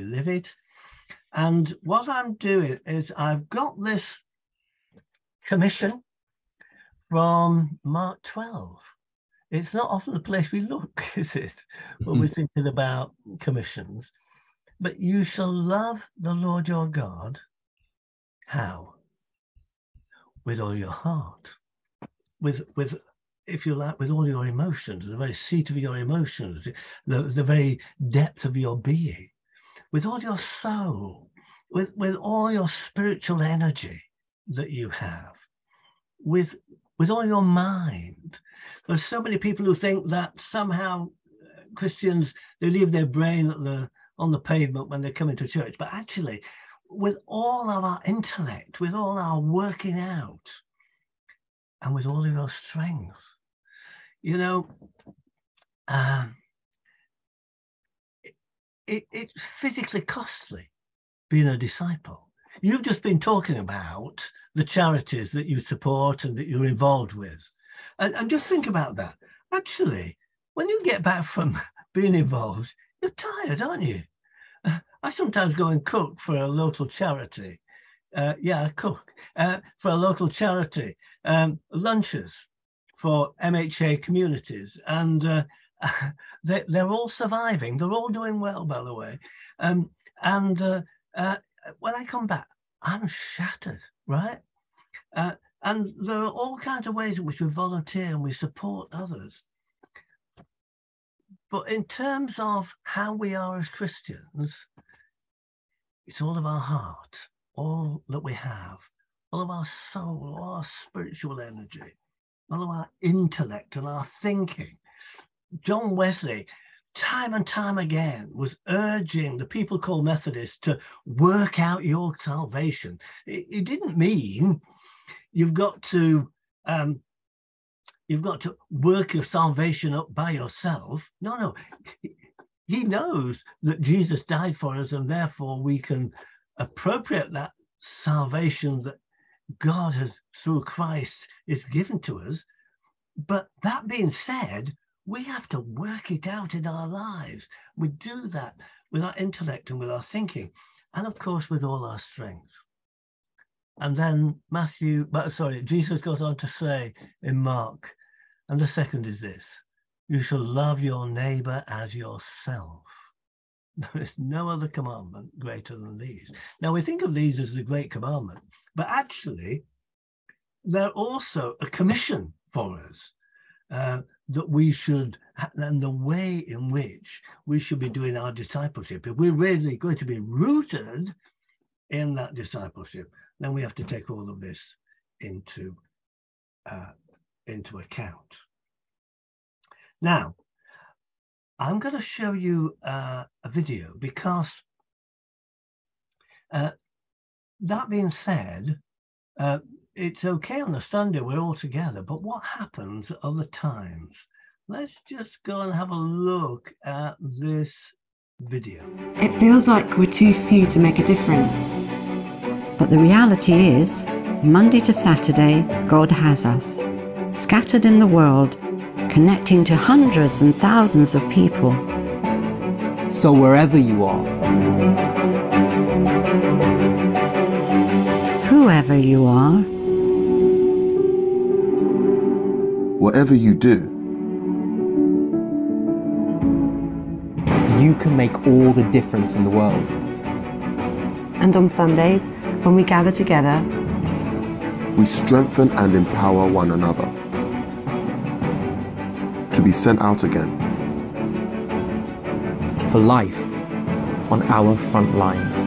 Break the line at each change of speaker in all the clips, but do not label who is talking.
live it. And what I'm doing is I've got this commission from Mark 12. It's not often the place we look, is it, when we're hmm. thinking about commissions? But you shall love the Lord your God. How? With all your heart, with with if you like, with all your emotions, the very seat of your emotions, the, the very depth of your being, with all your soul, with, with all your spiritual energy that you have, with, with all your mind. There's so many people who think that somehow uh, Christians, they leave their brain the, on the pavement when they come into church. But actually, with all of our intellect, with all our working out, and with all of your strength, you know, um, it, it's physically costly being a disciple. You've just been talking about the charities that you support and that you're involved with. And, and just think about that. Actually, when you get back from being involved, you're tired, aren't you? I sometimes go and cook for a local charity. Uh, yeah, I cook uh, for a local charity. Um, lunches for MHA communities, and uh, they, they're all surviving. They're all doing well, by the way. Um, and uh, uh, when I come back, I'm shattered, right? Uh, and there are all kinds of ways in which we volunteer and we support others. But in terms of how we are as Christians, it's all of our heart, all that we have, all of our soul, all our spiritual energy all of our intellect and our thinking. John Wesley, time and time again, was urging the people called Methodists to work out your salvation. It, it didn't mean you've got to um, you've got to work your salvation up by yourself. No, no. He knows that Jesus died for us, and therefore we can appropriate that salvation that God has, through Christ, is given to us. But that being said, we have to work it out in our lives. We do that with our intellect and with our thinking, and of course, with all our strength. And then Matthew, but sorry, Jesus goes on to say in Mark, and the second is this you shall love your neighbor as yourself. There is no other commandment greater than these. Now, we think of these as the great commandment, but actually, they're also a commission for us uh, that we should, and the way in which we should be doing our discipleship. If we're really going to be rooted in that discipleship, then we have to take all of this into uh, into account. Now, I'm going to show you uh, a video because uh, that being said, uh, it's okay on a Sunday, we're all together, but what happens at other times? Let's just go and have a look at this video.
It feels like we're too few to make a difference.
But the reality is, Monday to Saturday, God has us, scattered in the world, connecting to hundreds and thousands of people.
So wherever you are,
whoever you are,
whatever you do,
you can make all the difference in the world.
And on Sundays, when we gather together,
we strengthen and empower one another to be sent out again
for life on our front lines.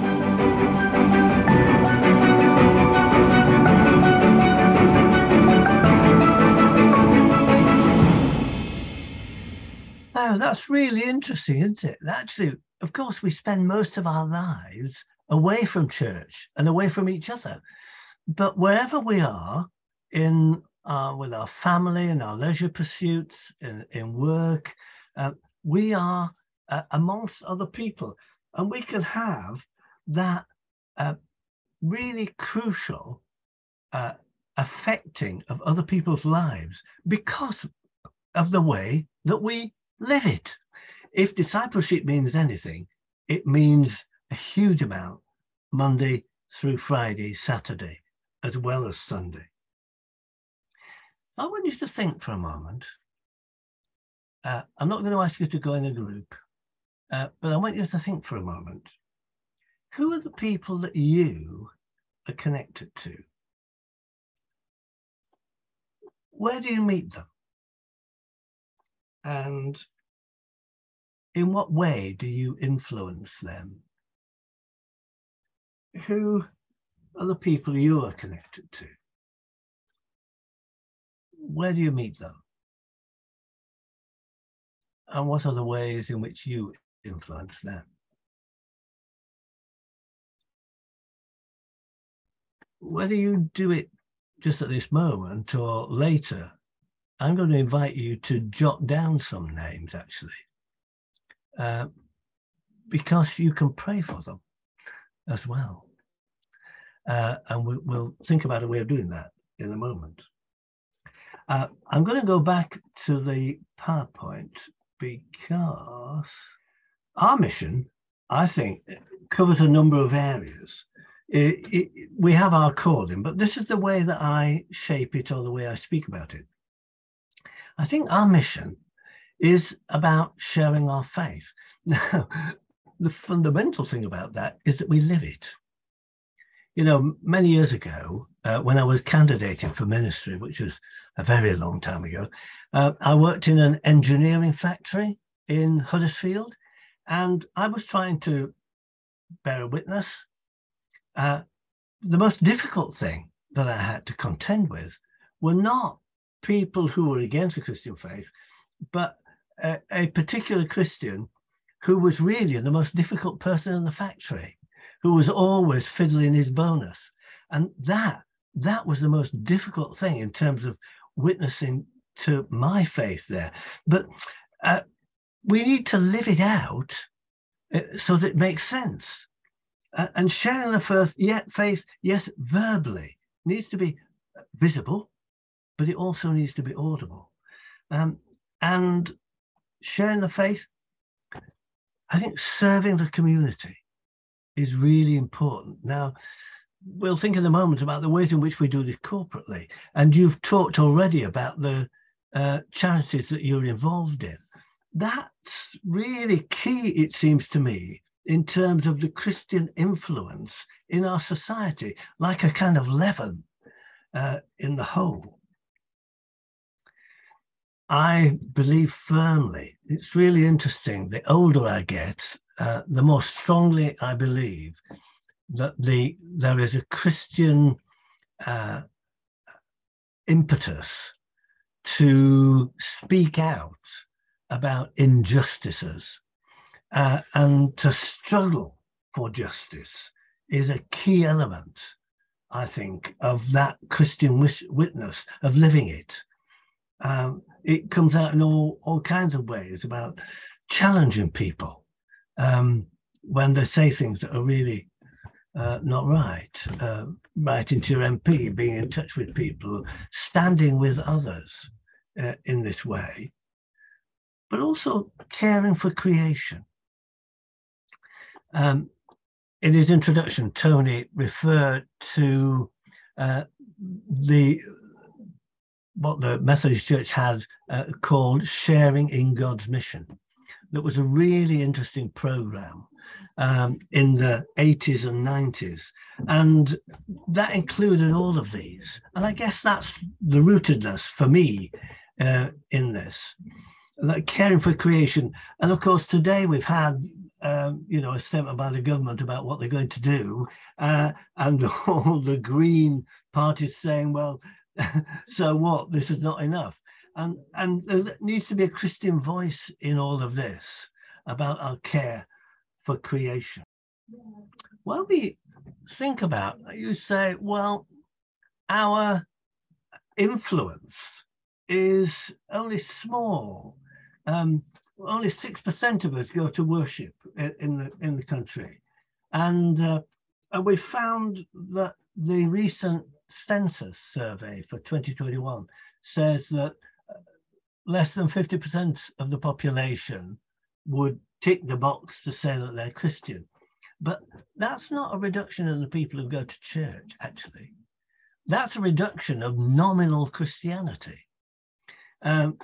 That's really interesting, isn't it? Actually, of course, we spend most of our lives away from church and away from each other. But wherever we are, in with our family and our leisure pursuits, in, in work, uh, we are uh, amongst other people, and we can have that uh, really crucial uh, affecting of other people's lives because of the way that we live it. If discipleship means anything, it means a huge amount Monday through Friday, Saturday, as well as Sunday. I want you to think for a moment. Uh, I'm not going to ask you to go in a group, uh, but I want you to think for a moment. Who are the people that you are connected to? Where do you meet them? And in what way do you influence them? Who are the people you are connected to? Where do you meet them? And what are the ways in which you influence them? Whether you do it just at this moment or later, I'm going to invite you to jot down some names actually, uh, because you can pray for them as well. Uh, and we, will think about a way of doing that in a moment. Uh, I'm going to go back to the PowerPoint because our mission, I think, covers a number of areas. It, it, we have our calling, but this is the way that I shape it or the way I speak about it. I think our mission is about sharing our faith. Now, the fundamental thing about that is that we live it. You know, many years ago, uh, when I was candidating for ministry, which was a very long time ago, uh, I worked in an engineering factory in Huddersfield, and I was trying to bear witness. Uh, the most difficult thing that I had to contend with were not people who were against the Christian faith, but a, a particular Christian who was really the most difficult person in the factory, who was always fiddling his bonus. And that that was the most difficult thing in terms of witnessing to my faith there. But uh, we need to live it out uh, so that it makes sense. Uh, and sharing the first yet faith, yes, verbally, needs to be visible, but it also needs to be audible. Um, and sharing the faith, I think serving the community is really important. Now, we'll think in a moment about the ways in which we do this corporately. And you've talked already about the uh, charities that you're involved in. That's really key, it seems to me, in terms of the Christian influence in our society, like a kind of leaven uh, in the whole. I believe firmly, it's really interesting. The older I get, uh, the more strongly I believe that the there is a Christian uh, impetus to speak out about injustices uh, and to struggle for justice is a key element, I think, of that Christian witness of living it. Um, it comes out in all, all kinds of ways about challenging people um, when they say things that are really uh, not right. Uh, writing to your MP, being in touch with people, standing with others uh, in this way, but also caring for creation. Um, in his introduction, Tony referred to uh, the what the Methodist Church had uh, called Sharing in God's Mission. That was a really interesting program um, in the 80s and 90s. And that included all of these. And I guess that's the rootedness for me uh, in this, like caring for creation. And of course, today we've had um, you know, a statement by the government about what they're going to do, uh, and all the Green parties saying, "Well, so what? This is not enough." And and there needs to be a Christian voice in all of this about our care for creation. When we think about, you say, well, our influence is only small. Um, only six percent of us go to worship in the in the country, and uh, and we found that the recent census survey for 2021 says that uh, less than 50% of the population would tick the box to say that they're Christian. But that's not a reduction in the people who go to church, actually. That's a reduction of nominal Christianity. Um,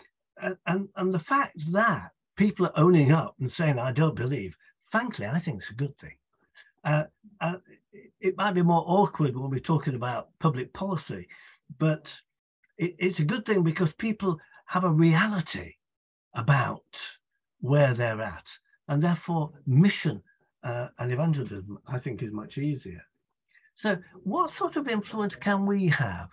and, and the fact that people are owning up and saying, I don't believe, frankly, I think it's a good thing. Uh, uh, it might be more awkward when we're talking about public policy, but it, it's a good thing because people have a reality about where they're at. And therefore, mission uh, and evangelism, I think, is much easier. So, what sort of influence can we have?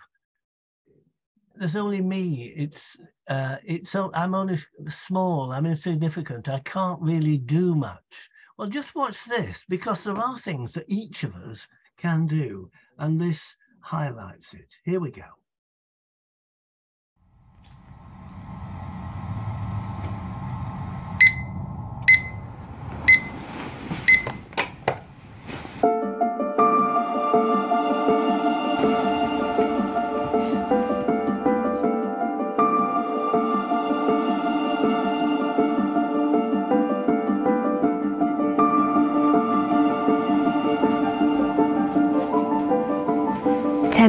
There's only me. It's uh, it's. I'm only small. I'm insignificant. I can't really do much. Well, just watch this because there are things that each of us can do, and this highlights it. Here we go.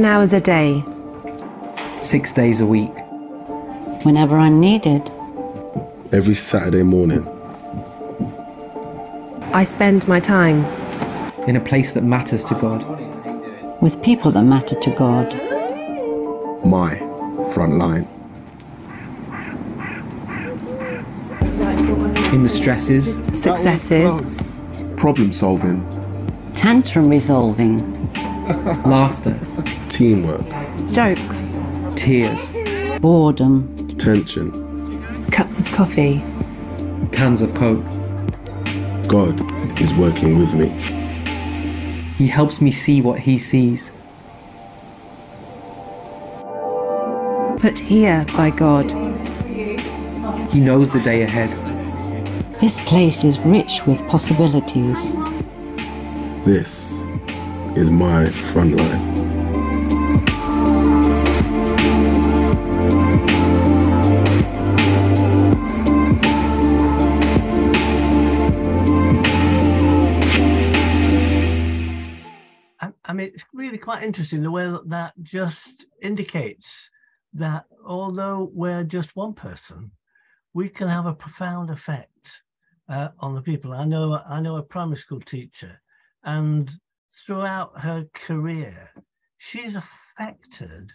10 hours a day.
Six days a week.
Whenever I'm needed.
Every Saturday morning.
I spend my time
in a place that matters to God.
With people that matter to God.
My front line.
In the stresses,
successes,
problem solving,
tantrum resolving,
laughter,
teamwork,
jokes,
tears,
boredom,
tension,
cups of coffee,
cans of Coke.
God is working with me.
He helps me see what He sees.
Put here by God.
He knows the day ahead.
This place is rich with possibilities.
This is my front line.
It's really quite interesting the way that that just indicates that although we're just one person, we can have a profound effect uh, on the people. I know I know a primary school teacher, and throughout her career, she's affected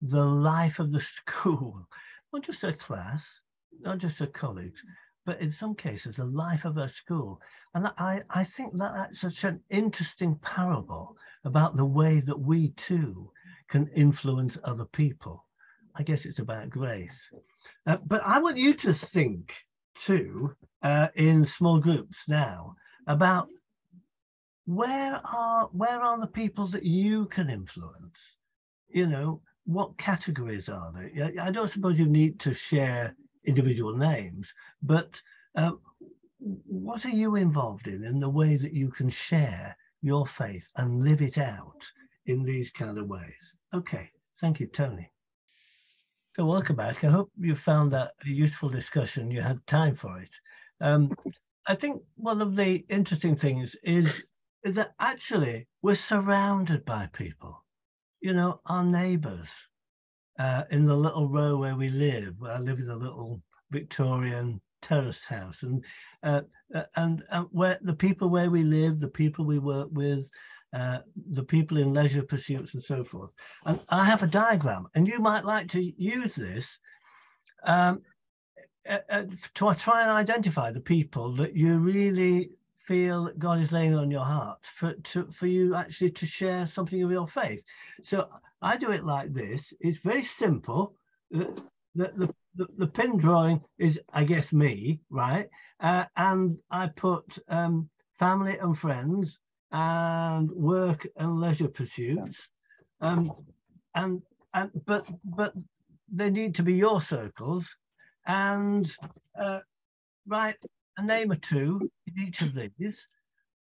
the life of the school, not just her class, not just her colleagues, but in some cases, the life of her school. And I, I think that that's such an interesting parable about the way that we too can influence other people. I guess it's about grace. Uh, but I want you to think too uh, in small groups now about where are where are the people that you can influence? You know, what categories are they? I don't suppose you need to share individual names, but uh, what are you involved in in the way that you can share your faith and live it out in these kind of ways? Okay, thank you, Tony. So welcome back. I hope you found that a useful discussion. You had time for it. Um, I think one of the interesting things is, is that actually we're surrounded by people. You know, our neighbours, uh, in the little row where we live. I live in a little Victorian terraced house, and uh, uh, and uh, where the people where we live, the people we work with, uh, the people in leisure pursuits, and so forth. And I have a diagram, and you might like to use this. Um, uh, uh, to try and identify the people that you really feel that God is laying on your heart for to, for you actually to share something of your faith. So I do it like this. It's very simple. The, the, the, the pin drawing is, I guess, me, right? Uh, and I put um, family and friends and work and leisure pursuits. Um, and and but but they need to be your circles and uh, write a name or two in each of these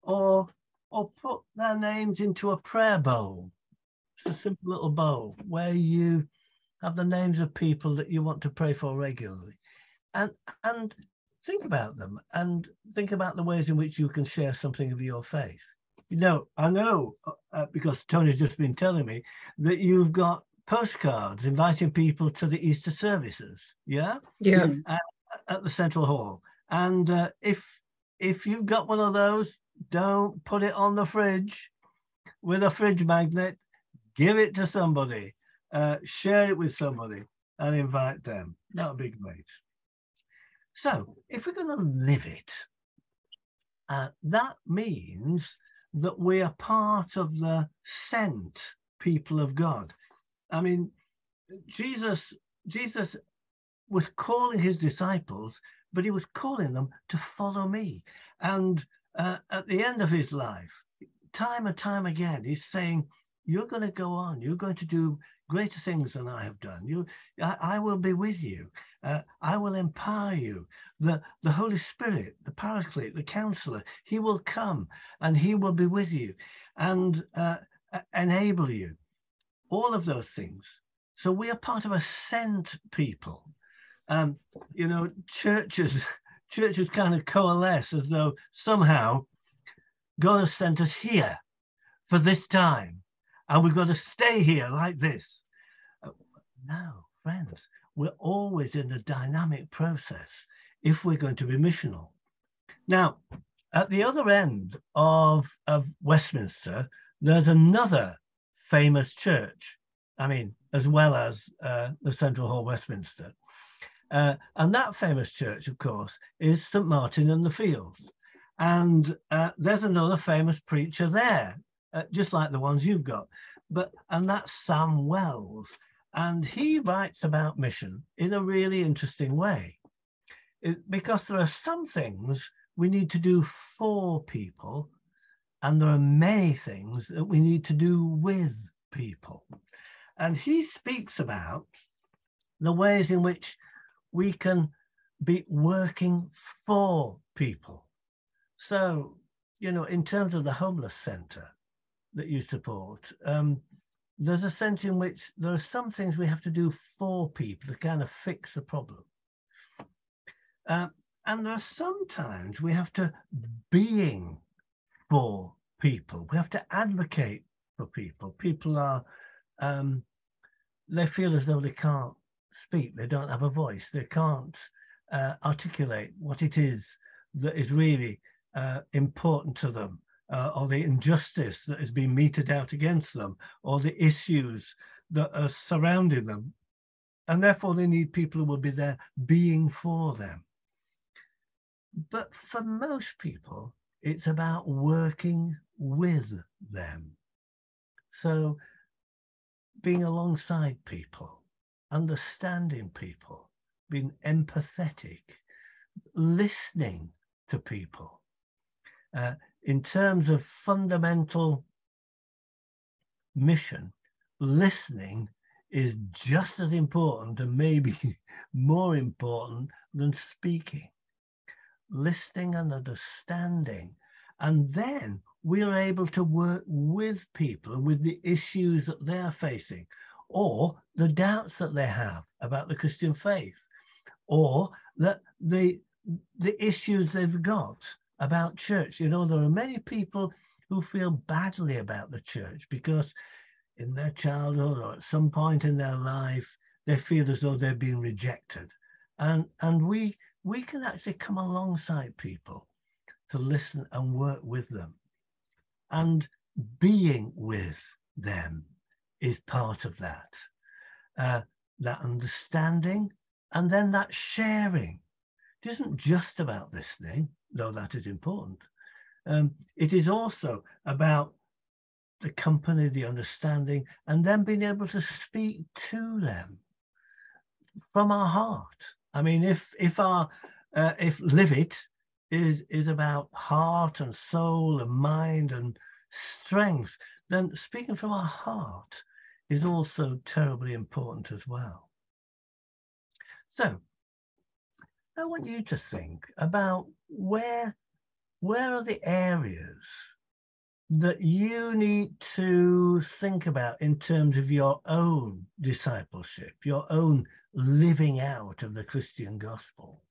or or put their names into a prayer bowl it's a simple little bowl where you have the names of people that you want to pray for regularly. And and think about them and think about the ways in which you can share something of your faith. You know, I know uh, because Tony's just been telling me that you've got postcards inviting people to the Easter services. Yeah.
Yeah.
At, at the Central Hall. And uh, if if you've got one of those, don't put it on the fridge with a fridge magnet. Give it to somebody. Uh, share it with somebody and invite them. That would be great. So, if we're going to live it, uh, that means that we are part of the sent people of God. I mean, Jesus, Jesus was calling his disciples, but he was calling them to follow me. And uh, at the end of his life, time and time again, he's saying, You're going to go on, you're going to do greater things than I have done. You, I, I will be with you. Uh, I will empower you. The, the Holy Spirit, the Paraclete, the Counselor, He will come and He will be with you and uh, enable you. All of those things. So we are part of a sent people. Um, you know, churches churches kind of coalesce as though somehow God has sent us here for this time and we've got to stay here like this. No, friends, we're always in a dynamic process if we're going to be missional. Now, at the other end of, of Westminster, there's another famous church. I mean, as well as uh, the Central Hall, Westminster. Uh, and that famous church, of course, is St. Martin in the Fields. And uh, there's another famous preacher there, uh, just like the ones you've got. But and that's Sam Wells, and he writes about mission in a really interesting way, it, because there are some things we need to do for people, and there are many things that we need to do with people. And he speaks about the ways in which we can be working for people. So, you know, in terms of the homeless centre, that you support, um, there's a sense in which there are some things we have to do for people to kind of fix the problem. Uh, and there are sometimes we have to being for people. We have to advocate for people. People are, um, they feel as though they can't speak. They don't have a voice. They can't uh, articulate what it is that is really uh, important to them uh, or the injustice that is being meted out against them, or the issues that are surrounding them. And therefore, they need people who will be there being for them. But for most people, it's about working with them. So, being alongside people, understanding people, being empathetic, listening to people. Uh, in terms of fundamental mission, listening is just as important and maybe more important than speaking. Listening and understanding. And then we are able to work with people and with the issues that they're facing or the doubts that they have about the Christian faith or that the the issues they've got about church. You know, there are many people who feel badly about the church because in their childhood or at some point in their life, they feel as though they're being rejected. And, and we, we can actually come alongside people to listen and work with them. And being with them is part of that. Uh, that understanding and then that sharing. It isn't just about listening, though that is important. Um, it is also about the company, the understanding, and then being able to speak to them from our heart. I mean, if if our uh, if live it is is about heart and soul and mind and strength, then speaking from our heart is also terribly important as well. So I want you to think about where where are the areas that you need to think about in terms of your own discipleship, your own living out of the Christian gospel?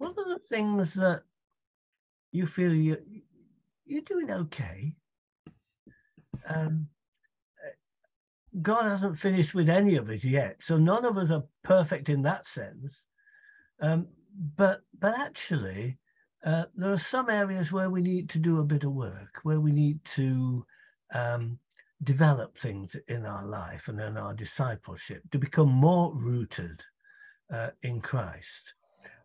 what are the things that you feel you you're doing okay? Um, God hasn't finished with any of us yet, so none of us are perfect in that sense. Um, but but actually, uh, there are some areas where we need to do a bit of work, where we need to um, develop things in our life and in our discipleship to become more rooted uh, in Christ.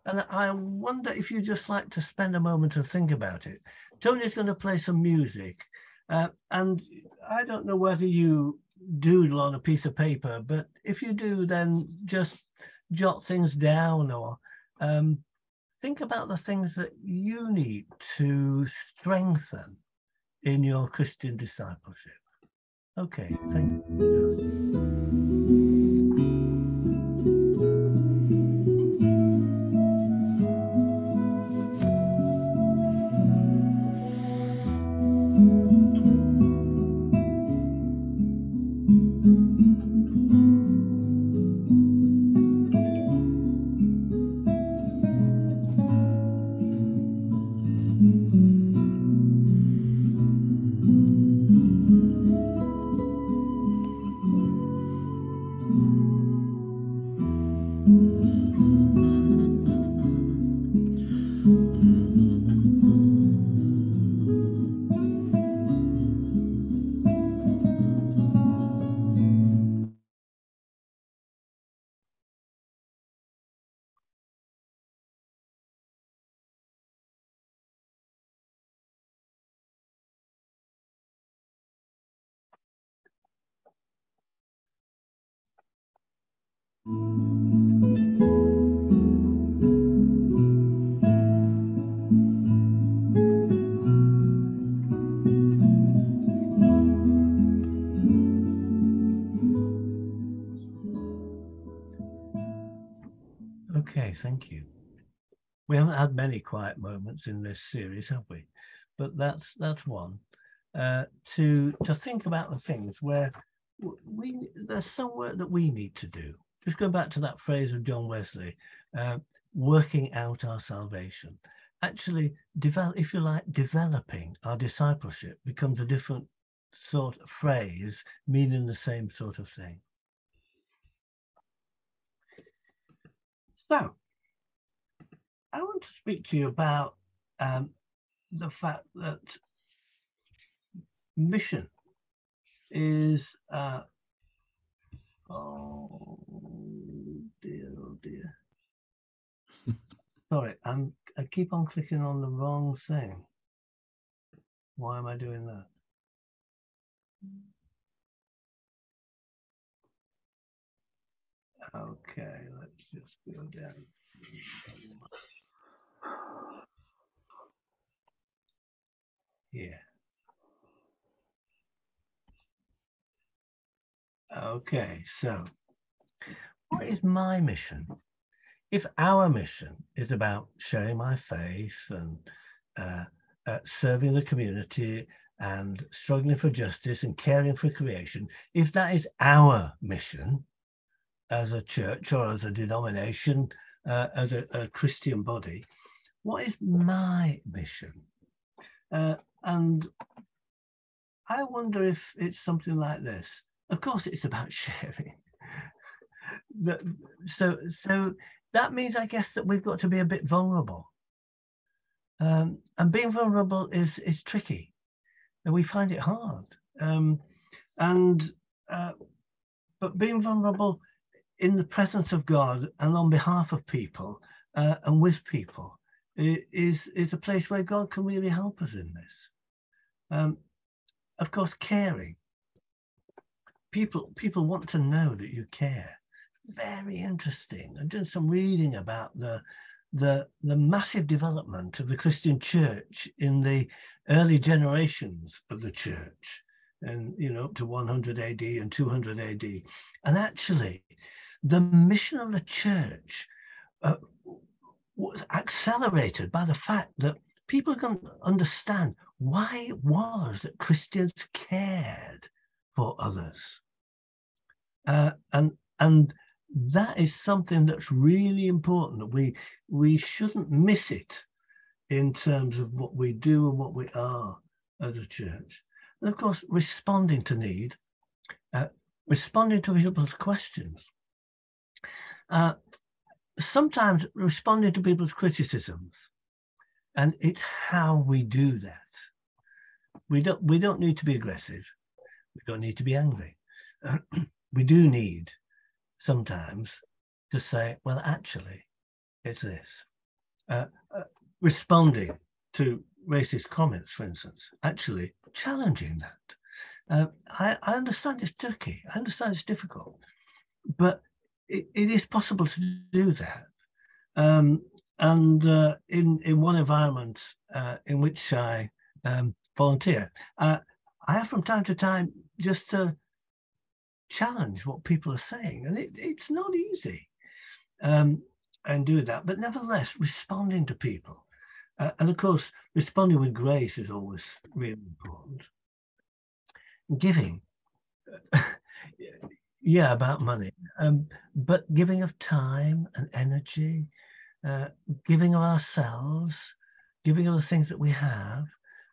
And I wonder if you'd just like to spend a moment to think about it. Tony's going to play some music. Uh, and I don't know whether you doodle on a piece of paper, but if you do, then just jot things down or um, think about the things that you need to strengthen in your Christian discipleship. Okay, thank you. Quiet moments in this series, have we? But that's that's one. Uh, to to think about the things where we there's some work that we need to do. Just going back to that phrase of John Wesley, uh, working out our salvation. Actually, develop if you like, developing our discipleship becomes a different sort of phrase, meaning the same sort of thing. So, I want to speak to you about um, the fact that mission is, uh, oh dear, oh dear. Sorry, I'm, I keep on clicking on the wrong thing. Why am I doing that? Okay, let's just go down. Here. Okay, so what is my mission? If our mission is about sharing my faith and uh, uh, serving the community and struggling for justice and caring for creation, if that is our mission as a church or as a denomination, uh, as a, a, Christian body, what is my mission? Uh, and I wonder if it's something like this. Of course, it's about sharing. so, so that means, I guess, that we've got to be a bit vulnerable. Um, and being vulnerable is is tricky, and we find it hard. Um, and uh, but being vulnerable in the presence of God and on behalf of people uh, and with people is is a place where God can really help us in this. Um, of course, caring. People people want to know that you care. Very interesting. I've done some reading about the the the massive development of the Christian church in the early generations of the church, and you know up to 100 AD and 200 AD, and actually the mission of the church uh, was accelerated by the fact that people can understand why it was that Christians cared for others. Uh, and and that is something that's really important. We we shouldn't miss it in terms of what we do and what we are as a church. And of course, responding to need, uh, responding to people's questions. Uh, sometimes responding to people's criticisms, and it's how we do that. We don't we don't need to be aggressive. We don't need to be angry. we do need sometimes to say, well, actually, it's this. Uh, uh, responding to racist comments, for instance, actually challenging that. Uh, I, I, understand it's tricky. I understand it's difficult, but it, it is possible to do that. Um, and uh, in in one environment uh, in which I um, volunteer, uh, I have from time to time just to challenge what people are saying, and it, it's not easy. Um, and do that, but nevertheless, responding to people uh, and of course, responding with grace is always really important. Giving, yeah, about money, um, but giving of time and energy, uh, giving of ourselves, giving of the things that we have,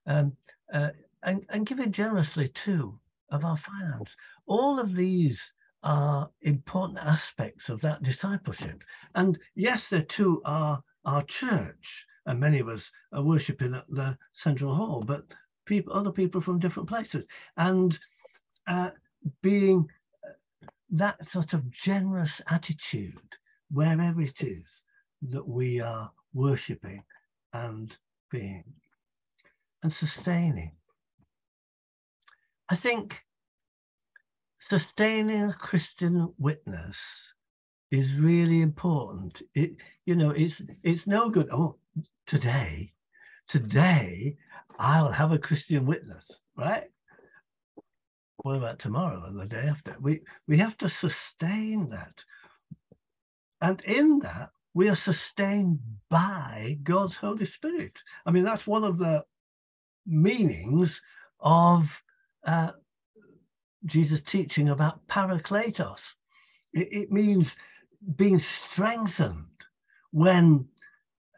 um, uh, and, and giving generously too of our finance. All of these are important aspects of that discipleship. And yes, they're to our, our church, and many of us are worshipping at the central hall, but people, other people from different places, and uh, being that sort of generous attitude wherever it is that we are worshipping and being and sustaining. I think sustaining a Christian witness is really important. It, you know, it's it's no good. Oh, today, today, I'll have a Christian witness, right? What about tomorrow and the day after? We we have to sustain that. And in that, we are sustained by God's Holy Spirit. I mean, that's one of the meanings of uh, Jesus' teaching about parakletos. It, it means being strengthened when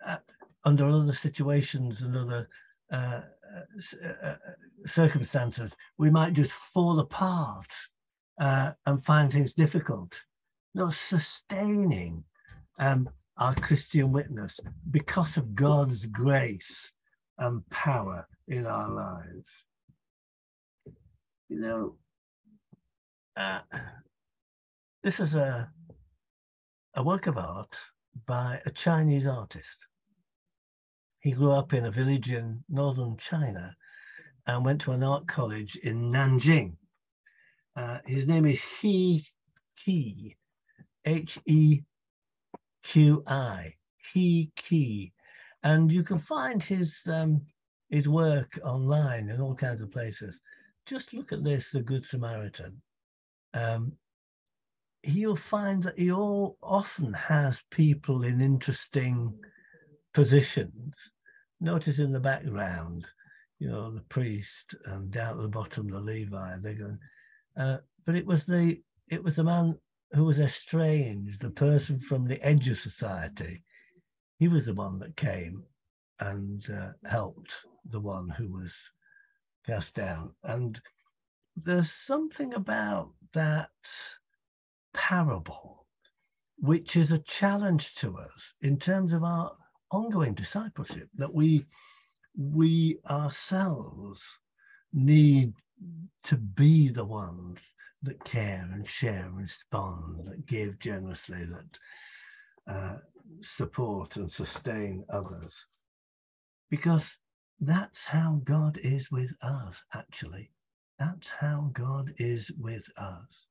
uh, under other situations and other uh, uh, uh, circumstances, we might just fall apart uh, and find things difficult. No, sustaining um, our Christian witness because of God's grace and power in our lives. You know, uh, this is a, a work of art by a Chinese artist he grew up in a village in northern China and went to an art college in Nanjing. Uh, his name is He Qi, H E Q I, He Qi. And you can find his, um, his work online in all kinds of places. Just look at this, The Good Samaritan. Um, you'll find that he all often has people in interesting positions notice in the background, you know, the priest and down at the bottom the Levi. They're going, uh, but it was the it was the man who was estranged, the person from the edge of society. He was the one that came and uh, helped the one who was cast down. And there's something about that parable which is a challenge to us in terms of our ongoing discipleship that we we ourselves need to be the ones that care and share and respond, that give generously, that uh, support and sustain others. Because that's how God is with us, actually. That's how God is with us.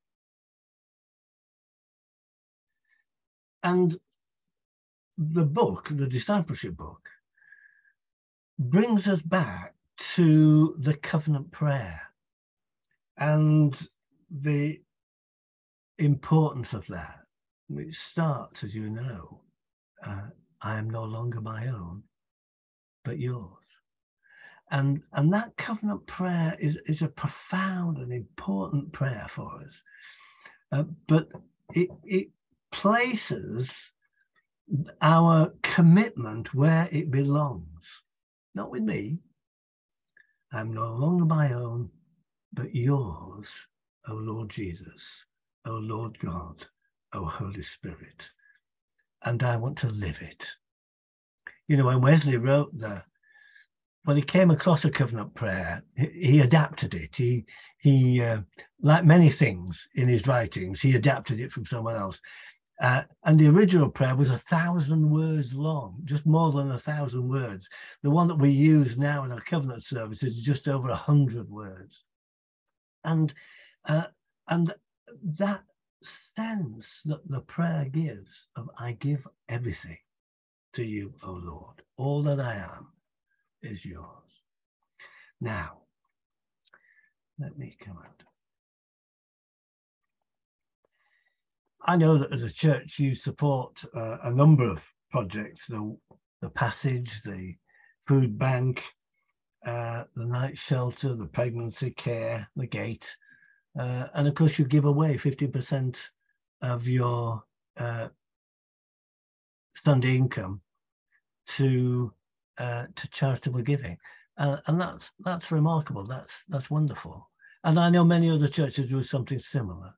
And the book, the discipleship book, brings us back to the covenant prayer and the importance of that, which starts, as you know, uh, I am no longer my own, but yours. And, and that covenant prayer is, is a profound and important prayer for us. Uh, but it, it places our commitment where it belongs, not with me. I'm no longer my own, but yours, O Lord Jesus, O Lord God, O Holy Spirit. And I want to live it. You know, when Wesley wrote the when he came across a covenant prayer, he, adapted it. He, he, uh, like many things in his writings, he adapted it from someone else. Uh, and the original prayer was a thousand words long, just more than a thousand words. The one that we use now in our covenant service is just over a hundred words. And uh, and that sense that the prayer gives of I give everything to you, O Lord, all that I am is yours. Now, let me come out. I know that as a church, you support uh, a number of projects the, the Passage, the Food Bank, uh, the Night Shelter, the Pregnancy Care, the Gate. Uh, and of course, you give away 50% of your uh, Sunday income to uh, to charitable giving, uh, and that's that's remarkable. That's that's wonderful. And I know many other churches do something similar,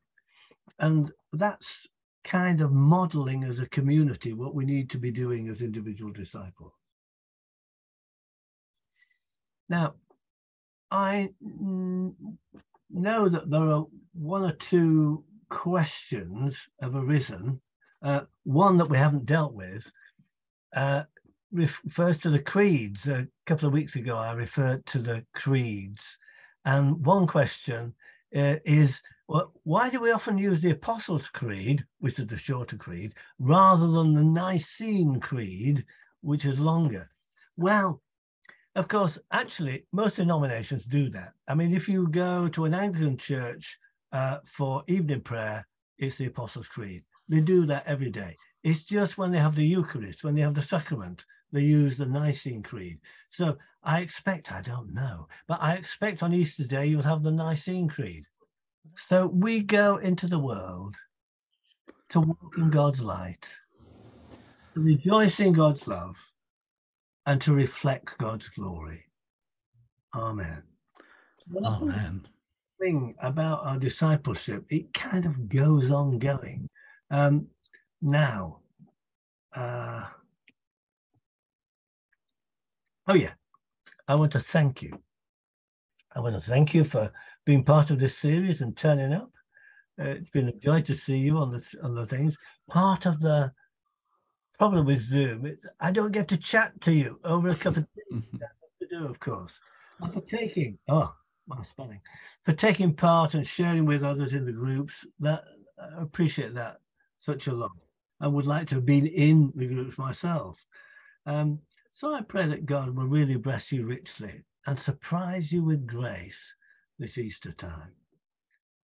and that's kind of modeling as a community what we need to be doing as individual disciples. Now, I know that there are one or two questions have arisen. Uh, one that we haven't dealt with, uh, refers to the creeds. A couple of weeks ago, I referred to the creeds. And one question uh, is well, why do we often use the Apostles' Creed, which is the shorter creed, rather than the Nicene Creed, which is longer? Well, of course, actually, most denominations do that. I mean, if you go to an Anglican church uh, for evening prayer, it's the Apostles' Creed. They do that every day. It's just when they have the Eucharist, when they have the sacrament, they use the Nicene Creed. So I expect, I don't know, but I expect on Easter Day you'll have the Nicene Creed. So we go into the world to walk in God's light, to rejoice in God's love, and to reflect God's glory. Amen.
Amen.
Thing about our discipleship, it kind of goes on going. Um, now, uh, Oh, yeah. I want to thank you. I want to thank you for being part of this series and turning up. Uh, it's been a joy to see you on the, on the things. Part of the problem with Zoom, it, I don't get to chat to you over a cup of tea. to do, of course. And for taking, oh, my spelling, for taking part and sharing with others in the groups, that I appreciate that such a lot. I would like to have been in the groups myself. Um, so I pray that God will really bless you richly and surprise you with grace this Easter time.